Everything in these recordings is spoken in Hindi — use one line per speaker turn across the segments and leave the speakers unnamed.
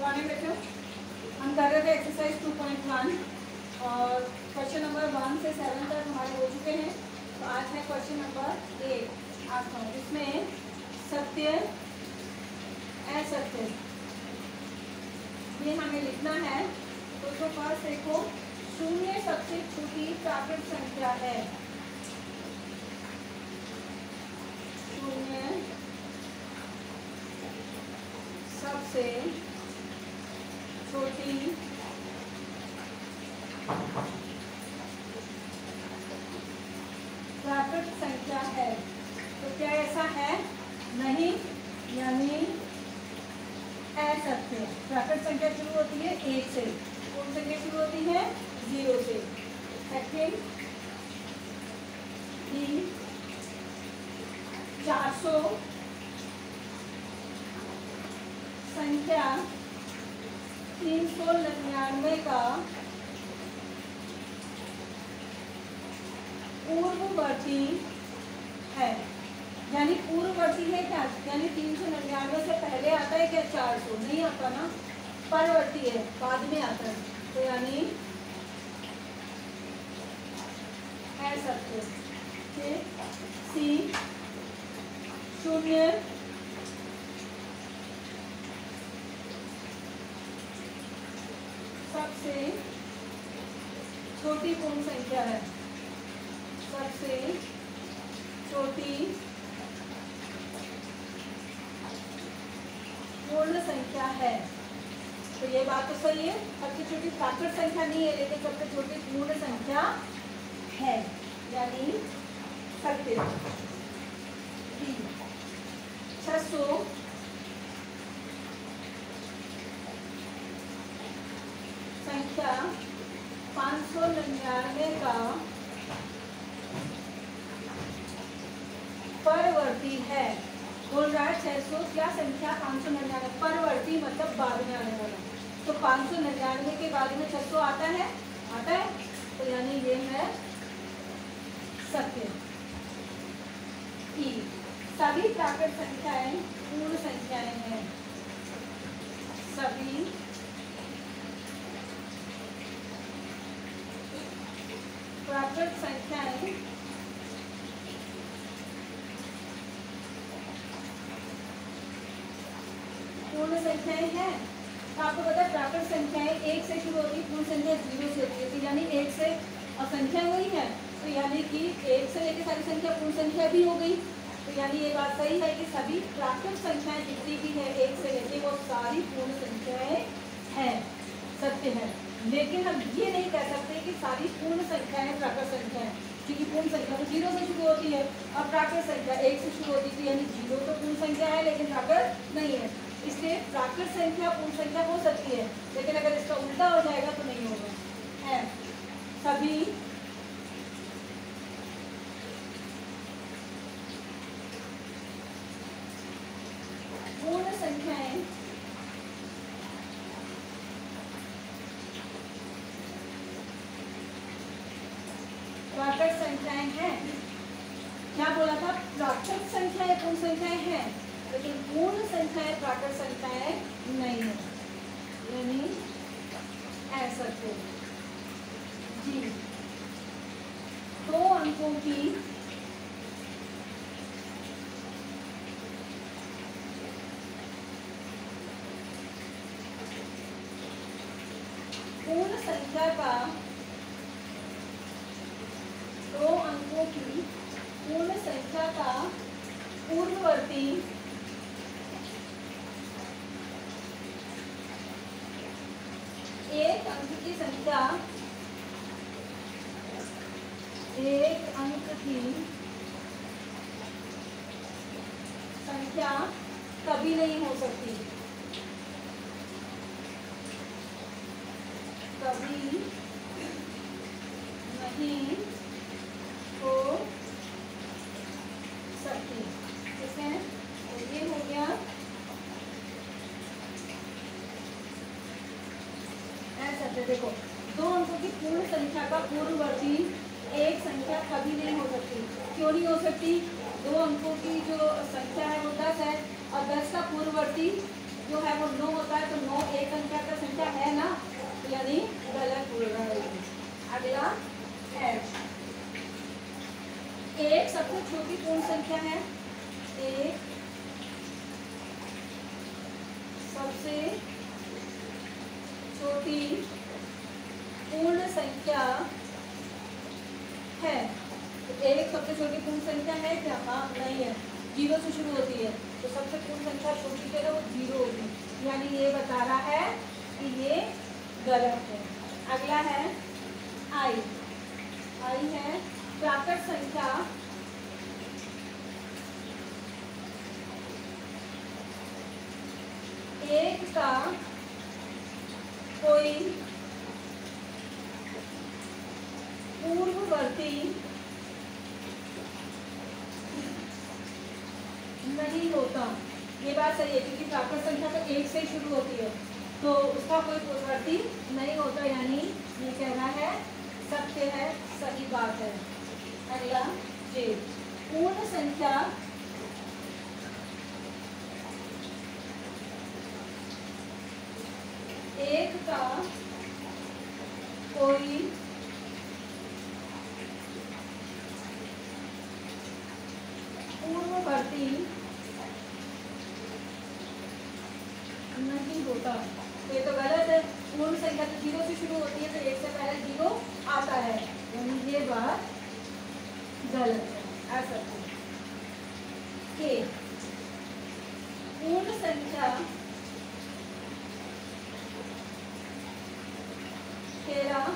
मॉर्निंग बच्चों हम कर रहे थे एक्सरसाइज टू पॉइंट वन और क्वेश्चन नंबर वन से सेवन तक हमारे हो चुके हैं। तो आज है क्वेश्चन नंबर एट आज का इसमें सत्य, असत्य। ये हमें लिखना है। तो जो फ़र्स्ट देखो शून्य सबसे छोटी प्राकृत संख्या है। शून्य सबसे छोटी प्राकृत संख्या है। तो क्या ऐसा है? नहीं, यानी प्राकृत संख्या शुरू होती है एक से। कौन संख्या शुरू होती है? ज़ीरो से। सेकेंड चार सौ। संख्या तीन सौ निन्यानवे का पूर्ववर्ती है। यानी पूर्ववर्ती है क्या? यानी तीन सौ निन्यानवे से पहले आता है क्या चार सौ? नहीं आता ना? परवर्ती है, बाद में आता है। तो यानी है सत्य सी, शून्य सबसे छोटी पूर्ण संख्या है। सबसे छोटी पूर्ण संख्या है। तो ये बात तो सही है सबसे छोटी प्राकृत संख्या नहीं है, लेकिन सबसे छोटी पूर्ण संख्या है, यानी सत्य। छह सौ संख्या पाँच सौ निन्यानवे का परवर्ती है। बोल रहा है छह सौ, क्या संख्या पाँच सौ निन्यानवे? परवर्ती मतलब बाद में आने वाला तो पाँच सौ निन्यानवे के बाद में छह सौ आता है? आता है? तो यानी ये है सत्य। सभी प्राकृत संख्याएँ पूर्ण संख्याएँ हैं। सभी प्राकृत संख्याएँ पूर्ण संख्याएँ हैं। तो आपको पता है प्राकृत संख्याएँ एक से शुरू होती, पूर्ण संख्या ज़ीरो से होती है। तो यानी एक से, और संख्या वही है। तो यानी कि एक से लेकर सारी संख्या पूर्ण संख्या भी हो गई। तो यानी ये बात सही है कि सभी प्राकृत संख्याएँ जितनी भी है, एक से लेकर वो सारी पूर्ण संख्याएँ हैं। सत्य है। लेकिन हम ये नहीं कह सकते कि सारी पूर्ण संख्याएँ प्राकृत संख्या है, क्योंकि पूर्ण संख्या तो ज़ीरो से शुरू होती है और प्राकृत संख्या एक से शुरू होती थी यानी ज़ीरो तो पूर्ण संख्या है, लेकिन प्राकृत नहीं है। इसलिए प्राकृत संख्या, पूर्ण संख्या हो सकती है, लेकिन अगर इसका उल्टा हो जाएगा तो नहीं होगा। है सभी पूर्ण संख्याएँ प्राकृत संख्याएँ हैं। क्या बोला था? प्राकृत संख्याएँ पूर्ण संख्याएँ हैं? लेकिन पूर्ण संख्याएँ प्राकृत संख्याएँ नहीं है। यानी ऐसा तो जी। दो अंकों की पूर्ण संख्या का दो अंकों की पूर्ण संख्या का पूर्ववर्ती एक अंक की संख्या, एक अंक की संख्या कभी नहीं हो सकती। कभी नहीं हो है तो देखो, दो अंकों की पूर्ण संख्या का पूर्ववर्ती एक संख्या कभी नहीं हो सकती। क्यों नहीं हो सकती? दो अंकों की जो संख्या है वो दस है और दस का पूर्ववर्ती जो है वो नौ होता है तो नौ एक संख्या का संख्या है ना? यानी गलत बोल रहा है। अगला एक सबसे छोटी पूर्ण संख्या है, एक, सबसे छोटी पूर्ण संख्या है। एक, सबसे छोटी पूर्ण संख्या है, क्या? हाँ नहीं है। ज़ीरो से शुरू होती है। तो सबसे पूर्ण संख्या छोटी है वो ज़ीरो होगी। यानी ये बता रहा है कि ये गलत है। अगला है आई। आई है प्राकृत संख्या एक का कोई पूर्ववर्ती नहीं होता। ये बात सही है, क्योंकि प्राकृत संख्या तो एक से शुरू होती है। तो उसका कोई पूर्ववर्ती नहीं होता, यानी ये कह रहा है, सत्य है, सही बात है। अगला, जे पूर्ण संख्या एक का कोई पूर्ववर्ती नहीं होता। तो ये तो गलत है। पूर्ण संख्या तो ज़ीरो से शुरू होती है तो एक से पहले ज़ीरो आता है। यानी ये बात गलत है। ऐसा के? पूर्ण संख्या तेरह।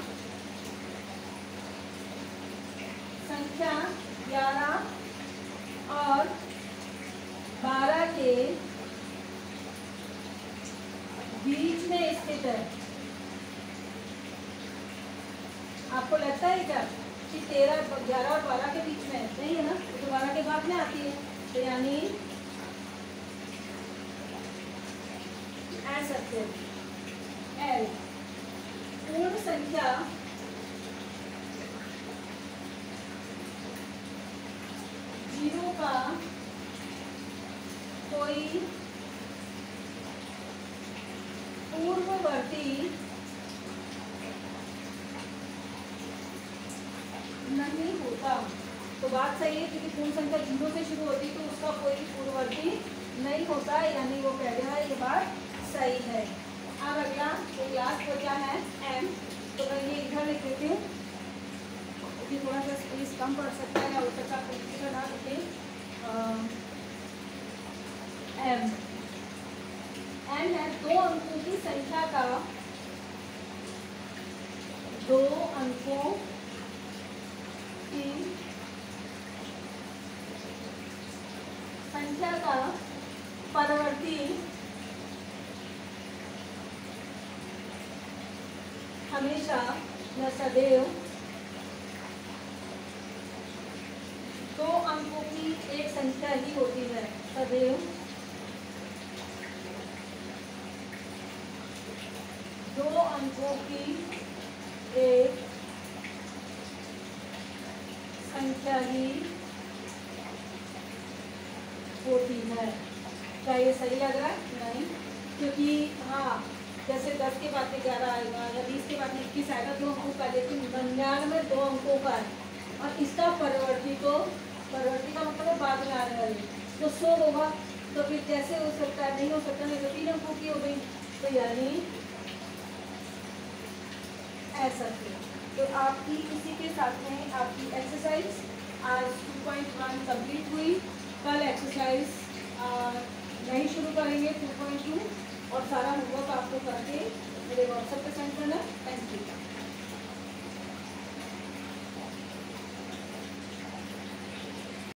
संख्या ग्यारह और बारह के बीच में स्थित है। आपको लगता है क्या? कि तेरह, ग्यारह और बारह के बीच में नहीं है ना? तो बारह के बाद में आती है। तो यानी सकते एल पूर्ण संख्या ज़ीरो का कोई पूर्ववर्ती नहीं होता तो बात सही है क्योंकि पूर्ण संख्या ज़ीरो से शुरू होती तो उसका कोई पूर्ववर्ती नहीं होता, यानी वो कह रहा है ये बात सही है। अब अगला तो लास्ट बचा है एम तो मैं ये इधर लिख देती हूँ। क्योंकि थोड़ा सा स्पेस कम पड़ सकता है या उसका कंप्यूटर ना लिखे एम एम है दो अंकों की संख्या का, दो अंकों की संख्या का परवर्ती हमेशा या सदैव। दो अंकों की एक संख्या ही होती है, सदैव। दो अंकों की एक संख्या ही होती है। क्या ये सही लग रहा है? नहीं। क्योंकि हाँ जैसे दस के बाद में ग्यारह आएगा, या बीस के बाद में इक्कीस आएगा, दो अंकों का, लेकिन निन्यानवे दो अंकों का है। और इसका परवर्ती को, परवर्ती का मतलब बाद में आने वाली। तो सो होगा। तो फिर जैसे हो सकता है, नहीं हो सकता, नहीं तो तीन अंकों की हो गई। तो यानी, ऐसा तो आपकी इसी के साथ में आपकी एक्सरसाइज आज टू पॉइंट वन कंप्लीट हुई कल एक्सरसाइज नहीं करेंगे टू पॉइंट टू और सारा होमवर्क आपको करके मेरे व्हाट्सएप पे सेंड करना। Thank you